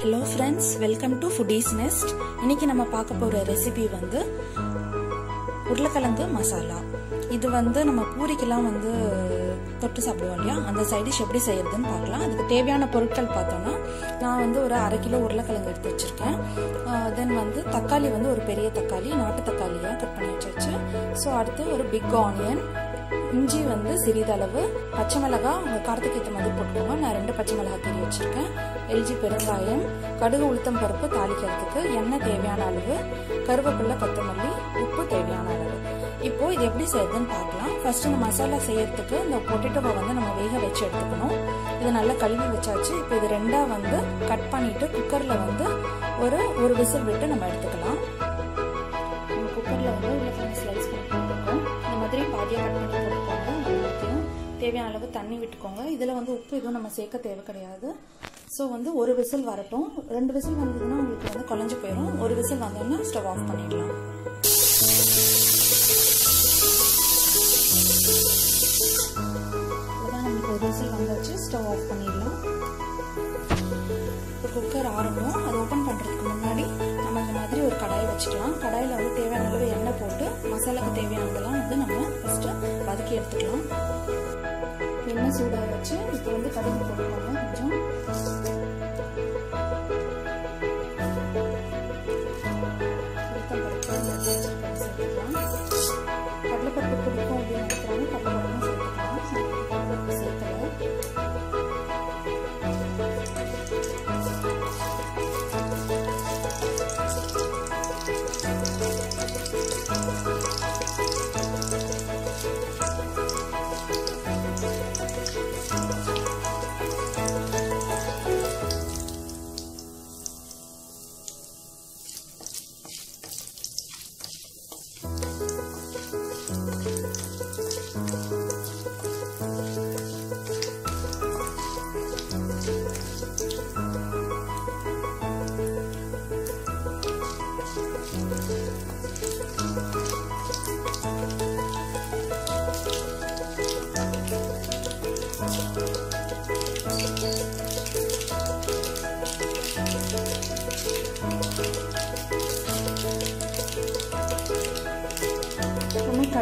Hello friends welcome to foodies nest இன்னைக்கு நம்ம பார்க்க போகிற ரெசிபி வந்து உருளைக்கிழங்கு மசாலா. இது வந்து நம்ம பூரிக்கெல்லாம் வந்து தொட்டு சாப்பிடுவோம் இல்லையா? அந்த சைட் டிஷ் எப்படி செய்யறதுன்னு பார்க்கலாம். அதுக்கு தேவையான பொருட்கள் பார்த்தோன்னா நான் வந்து ஒரு அரை கிலோ உருளைக்கிழங்கு எடுத்து வச்சுருக்கேன். தென் வந்து தக்காளி வந்து ஒரு பெரிய தக்காளி நாட்டு தக்காளியாக கட் பண்ணி வச்சாச்சு. ஸோ அடுத்து ஒரு பிக் ஆனியன் இஞ்சி வந்து சிறிதளவு பச்சை மிளகாய் உங்கள் காரத்துக்கு ஏற்ற மாதிரி போட்டுக்கோங்க. நான் ரெண்டு பச்சை மிளகாய் கீறி வச்சுருக்கேன். எல்ஜி பெருங்காயம் கடுகு உளுத்தம் பருப்பு தாளிக்கிறதுக்கு எண்ணெய் தேவையான அளவு கருவேப்பிலை கொத்தமல்லி உப்பு தேவையான அளவு. இப்போ இது எப்படி செய்யறதுன்னு பார்க்கலாம். ஃபர்ஸ்ட் இந்த மசாலா செய்யறதுக்கு இந்த பொட்டேட்டோவை வந்து நம்ம வேக வச்சு எடுத்துக்கணும். இது நல்லா கழுவி வச்சாச்சு. இப்போ இது ரெண்டாக வந்து கட் பண்ணிட்டு குக்கரில் வந்து ஒரு ஒரு விசில் விட்டு நம்ம எடுத்துக்கலாம். குக்கரில் வந்து உள்ள ஸ்லைஸ் பண்ணி இந்த மாதிரி பாதியாக கட் பண்ணி தேவையான அளவு தண்ணி விட்டுக்கோங்க. இதில் வந்து உப்பு எதுவும் நம்ம சேர்க்க தேவை கிடையாது. ஸோ வந்து ஒரு விசில் வரட்டும். ரெண்டு விசில் வந்ததுன்னா உங்களுக்கு வந்து குழஞ்சி போயிடும் ஒரு விசில் வந்தோன்னா ஸ்டவ் ஆஃப் பண்ணிடலாம். இதுதான் ஒரு விசில் வந்தாச்சு. ஸ்டவ் ஆஃப் பண்ணிடலாம். இப்போ குக்கர் ஆரம்பம் அது ஓப்பன் பண்ணுறதுக்கு முன்னாடி நம்ம இந்த மாதிரி ஒரு கடாய் வச்சுக்கலாம். கடாயில் வந்து தேவையான அளவு எண்ணெய் போட்டு மசாலாவுக்கு தேவையானதெல்லாம் வந்து நம்ம ஃபஸ்ட்டு வதக்கி எடுத்துக்கலாம். எண்ணெய் சூடாக வச்சு இப்போ வந்து கடுகு போட்டுக்கோங்க கொஞ்சம்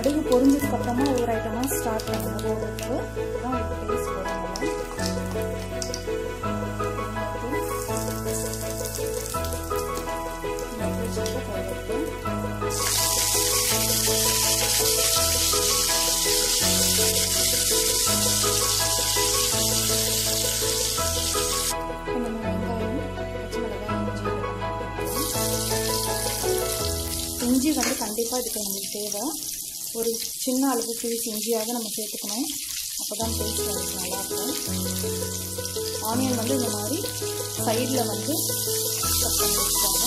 கடுகு பொரிஞ்சதுக்கு அப்புறமா ஒரு ஐட்டமாக ஸ்டார்ட் பண்ணுறது போடுறதுக்கு தான் உங்களுக்கு டேஸ்ட் இஞ்சி இஞ்சி வந்து கண்டிப்பாக இதுக்கு நம்மளுக்கு தேவை. ஒரு சின்ன அளவு பீஸ் இஞ்சியாக நம்ம சேர்த்துக்கணும். அப்போ தான் டேஸ்ட் வந்து நல்லாயிருக்கும் ஆனியன் வந்து இந்த மாதிரி சைடில் வந்து கட் பண்ணி வச்சுக்கோங்க.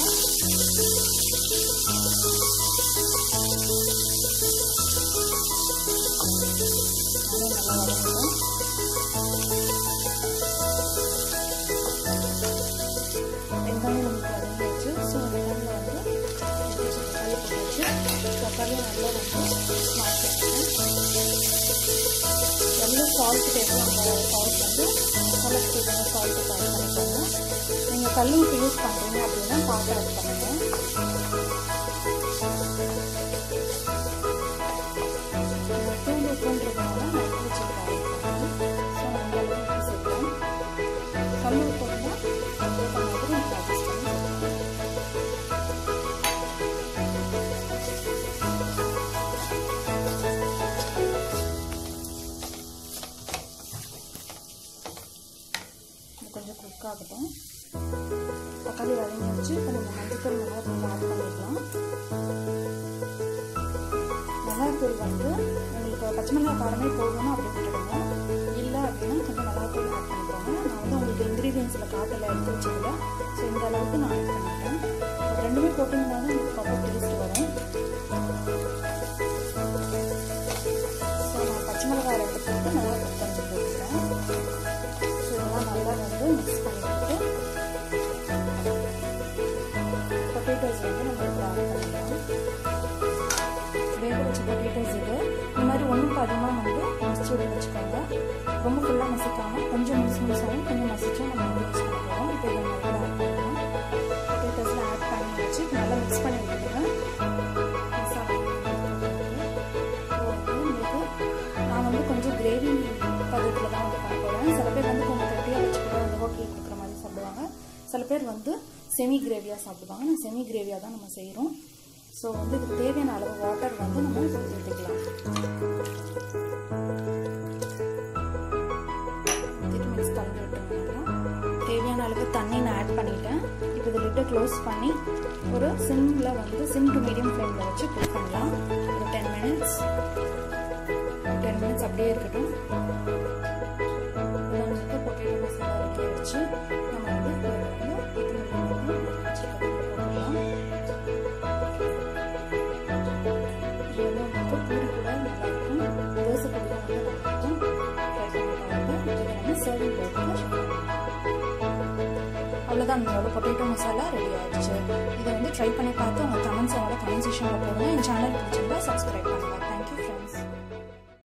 எவ்வளோ சால்ட் தேவை அந்த சால்ட் வந்து கலருக்கு தேவையான சால்ட் ஆட் பண்ணிக்கோங்க நீங்கள் கல் யூஸ் பண்ணுறீங்க அப்படின்னா பார்த்து ஆட் பண்ணுங்கள் கொஞ்சம் குக் ஆகட்டும் தக்காளி வதங்கி வச்சு இப்போ நம்ம மஞ்சத்தூள் மிளகாத்தூள் ஆட் பண்ணிக்கலாம். மிளகாய்த்தூள் வந்து உங்களுக்கு பச்சை மிளகாய் காரமே போகணும் அப்படின்னு விட்டுடுங்க. இல்லை அப்படின்னா கொஞ்சம் மிளகாய்த்தூள் ஆட் பண்ணிக்கோங்க. நான் வந்து உங்களுக்கு இன்க்ரீடியன்ஸில் காட்டில் எடுத்து வச்சுக்கல. ஸோ இந்த அளவுக்கு நான் ஆட் பண்ணிட்டேன் ரெண்டுமே போட்டிங்கன்னா தான் உங்களுக்கு ப்ராப்பர் டேஸ்ட் வரும். ஸோ நான் பச்சை மிளகாய் பொட்டேட்டோஸ் வந்து நம்ம இதில் ஆட் வேக வச்ச பொட்டேட்டோஸ் இது. இந்த மாதிரி ஒன்றும் அதிகமாக வந்து மசிச்சு விட வச்சுக்கோங்க. ரொம்ப ஃபுல்லாக மசிக்காமல் கொஞ்சம் முழுசு முழுசாகவும் கொஞ்சம் மசிச்சும் நம்ம வந்து யூஸ் இப்போ இதை நல்லா ஆட் பண்ணலாம். பொட்டேட்டோஸில் ஆட் பண்ணி வச்சு நல்லா மிக்ஸ் பண்ணி விட்டுருவேன் நான் வந்து கொஞ்சம் கிரேவி பதத்தில் தான் வந்து பண்ண போகிறேன் சில பேர் வந்து கொஞ்சம் கட்டியாக வச்சு கூட வந்து கொடுக்குற மாதிரி சொல்லுவாங்க சில பேர் வந்து செமி கிரேவியாக சாப்பிடுவாங்க. நான் செமி கிரேவியாக தான் நம்ம செய்கிறோம் ஸோ வந்து இதுக்கு தேவையான அளவு வாட்டர் வந்து நம்ம ஊற்றிக்கலாம் மிக்ஸ் விட்டுருக்கலாம் தேவையான அளவு தண்ணி நான் ஆட் பண்ணிட்டேன். இப்போ இது லிட்டை க்ளோஸ் பண்ணி ஒரு சிம்மில் வந்து சிம் டு மீடியம் ஃப்ளேமில் வச்சு குக் பண்ணலாம். ஒரு டென் மினிட்ஸ் டென் மினிட்ஸ் அப்படியே இருக்கட்டும். அவ்வளோதான் நம்மளோட பொட்டேட்டோ மசாலா ரெடி ஆயிடுச்சு. இதை வந்து ட்ரை பண்ணி பார்த்து உங்கள் கமெண்ட்ஸோட கமெண்ட் செஷனில் போடுங்க. என் சேனல் பிடிச்சிருந்தா சப்ஸ்கிரைப் பண்ணுங்கள் தேங்க்யூ